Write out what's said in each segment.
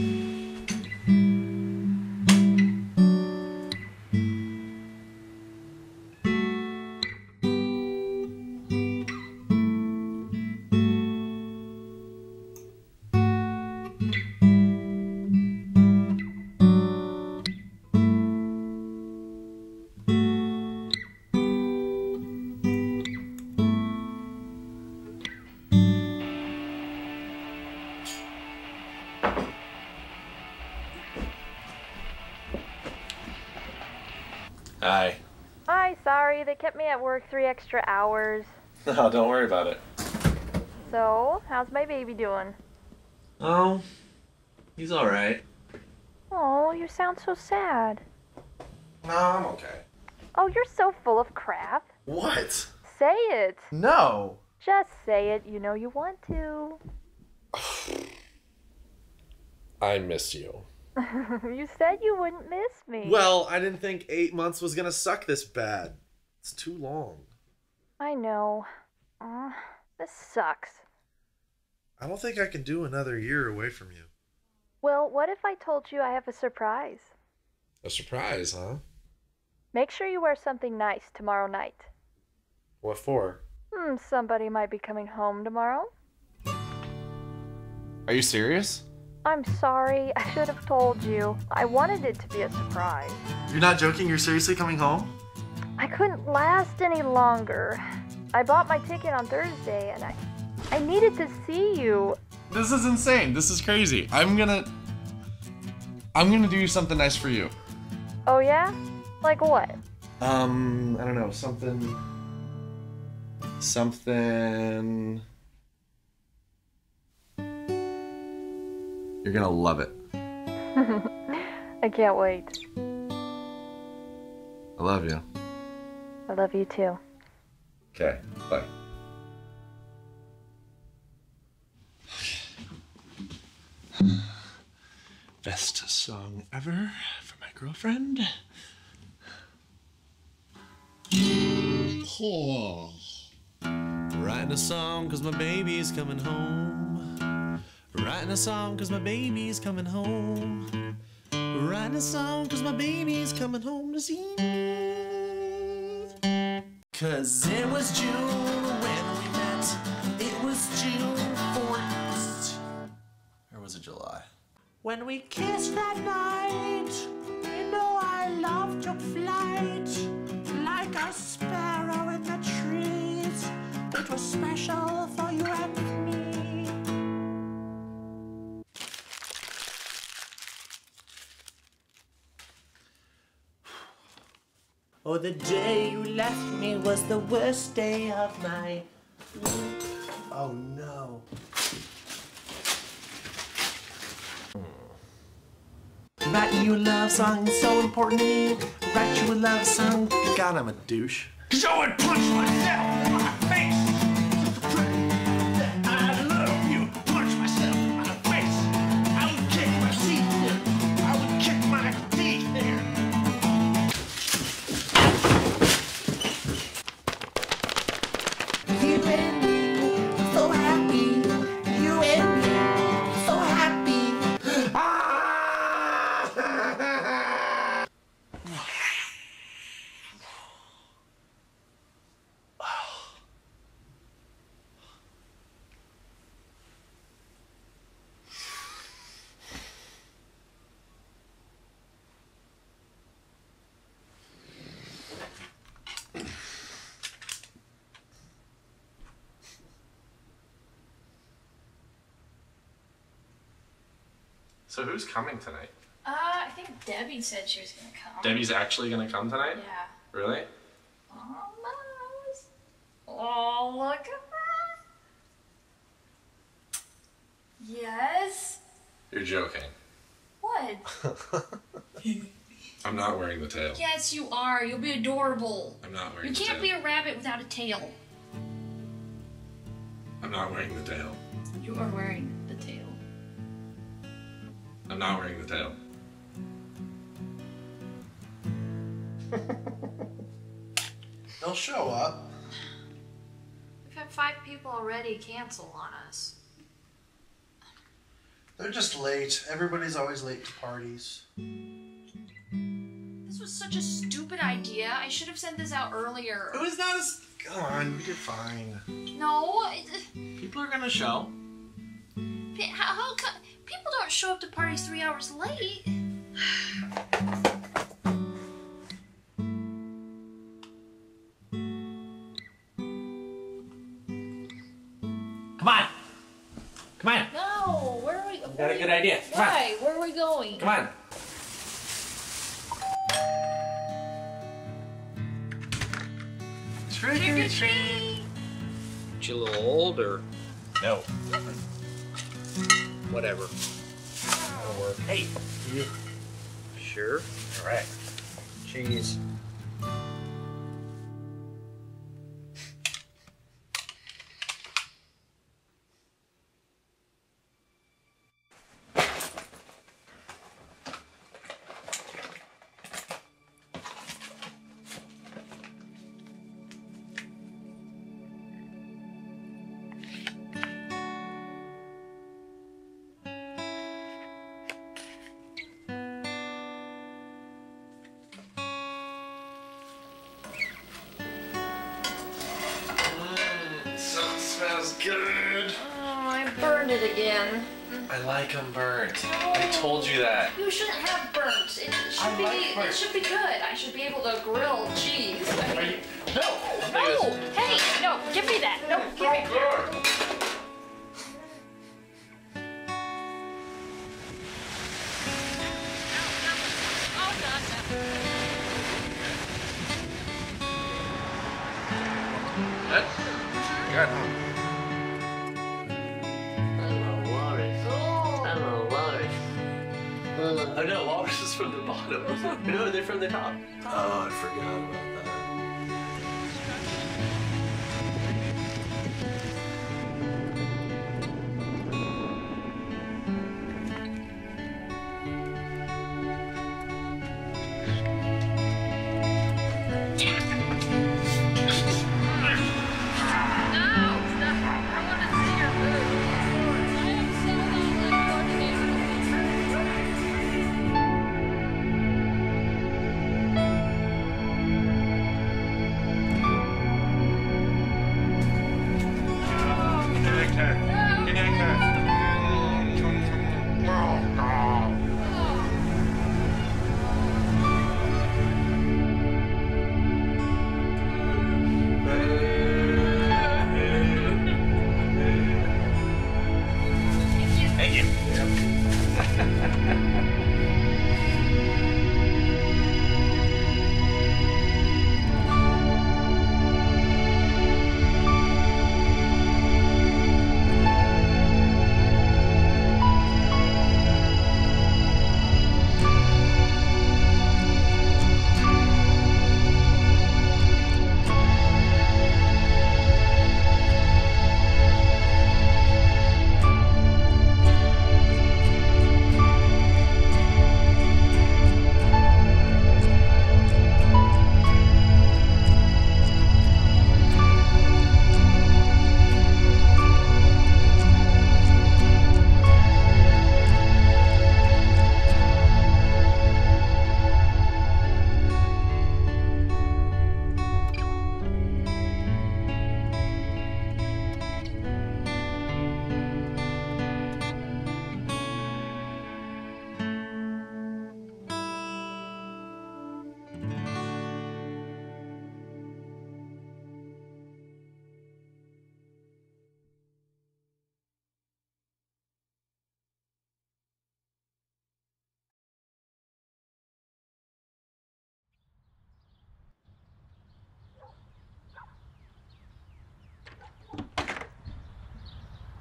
Amen. Hi. Hi, sorry, they kept me at work three extra hours. No, oh, don't worry about it. So, how's my baby doing? Oh, he's all right. Oh, you sound so sad. No, I'm okay. Oh, you're so full of crap. What? Say it. No. Just say it. You know you want to. I miss you. you said you wouldn't miss me. Well, I didn't think eight months was gonna suck this bad. It's too long. I know. Uh, this sucks. I don't think I can do another year away from you. Well, what if I told you I have a surprise? A surprise, huh? Make sure you wear something nice tomorrow night. What for? Hmm, somebody might be coming home tomorrow. Are you serious? I'm sorry, I should have told you. I wanted it to be a surprise. You're not joking? You're seriously coming home? I couldn't last any longer. I bought my ticket on Thursday and I I needed to see you. This is insane. This is crazy. I'm gonna. I'm gonna do something nice for you. Oh yeah? Like what? Um, I don't know. Something. Something. You're gonna love it. I can't wait. I love you. I love you too. Okay, bye. Best song ever for my girlfriend. Oh. Writing a song cause my baby's coming home. Writing a song cause my baby's coming home. Writing a song cause my baby's coming home to see me. Cause it was June when we met. It was June 4th. Or was it July? When we kissed that night, you know I loved your flight. Like a sparrow in the trees. It was special for you and me. Oh, the day you left me was the worst day of my. Oh no. Writing you a love song is so important to me. Write you a love song. God, I'm a douche. So I punch myself So who's coming tonight? Uh, I think Debbie said she was gonna come. Debbie's actually gonna come tonight? Yeah. Really? Almost. Oh, look at that. Yes. You're joking. What? I'm not wearing the tail. yes, you are. You'll be adorable. I'm not wearing You the can't be a rabbit without a tail. I'm not wearing the tail. You are wearing the tail. I'm not wearing the tail. They'll show up. We've had five people already cancel on us. They're just late. Everybody's always late to parties. This was such a stupid idea. I should have sent this out earlier. It was not as. Come on, you're fine. No, it, People are gonna show. How, how co- people don't show up to parties three hours late. Come on. Come on. No, where are we? Got a good idea. Come on. Where are we going? Come on. Trick or treat. You a little older. No. Whatever. That'll work. Hey. You. Sure. All right. Cheese. It again. I like them burnt. I told you that. You shouldn't have burnt. It should I be. like burnt. It should be good. I should be able to grill cheese. I mean, No. no. Hey, no. Give me that. No, give me. No, they're from the top. Oh, I forgot about that.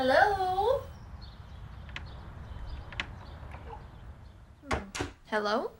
Hello? Hmm. Hello?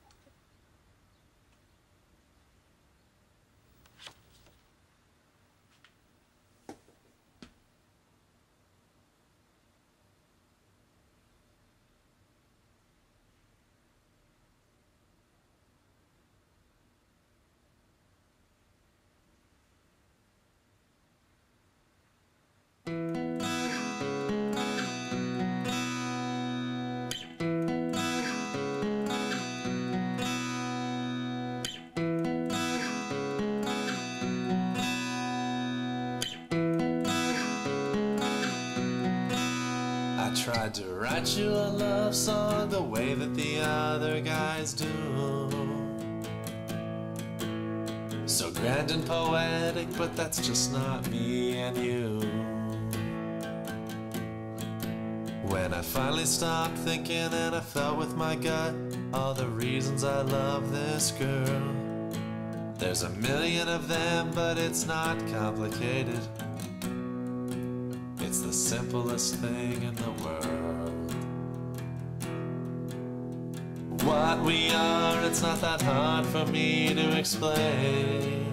Tried to write you a love song the way that the other guys do. So grand and poetic, but that's just not me and you. When I finally stopped thinking and I felt with my gut all the reasons I love this girl. There's a million of them, but it's not complicated. It's the simplest thing in the world. What we are, it's not that hard for me to explain.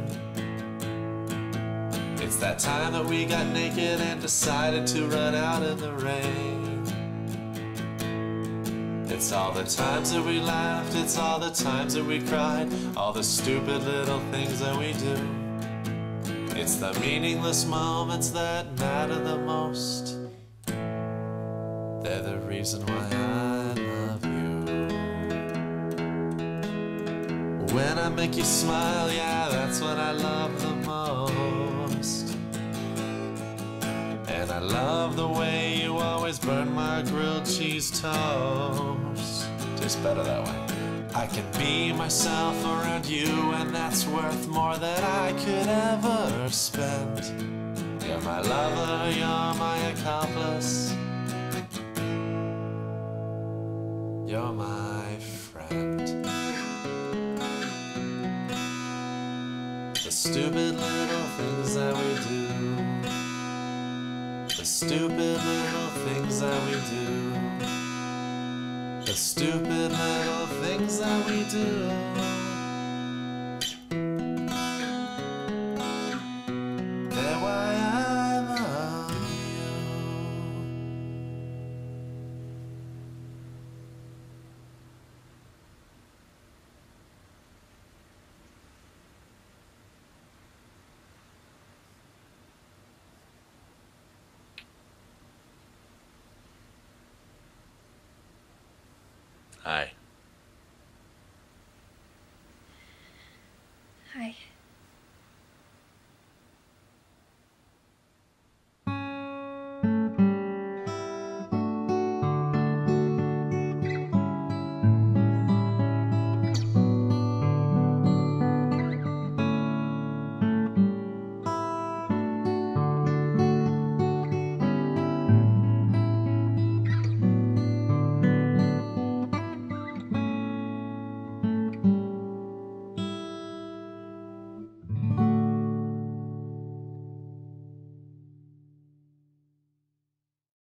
It's that time that we got naked and decided to run out in the rain. It's all the times that we laughed, it's all the times that we cried, all the stupid little things that we do. It's the meaningless moments that matter the most. They're the reason why I love you. When I make you smile, yeah, that's what I love the most. And I love the way you always burn my grilled cheese toast. Tastes better that way. I can be myself around you, and that's worth more than I could ever spend. You're my lover, you're my accomplice. You're my friend. The stupid little things that we do. The stupid little things that we do. Stupid little things that we do. Hi.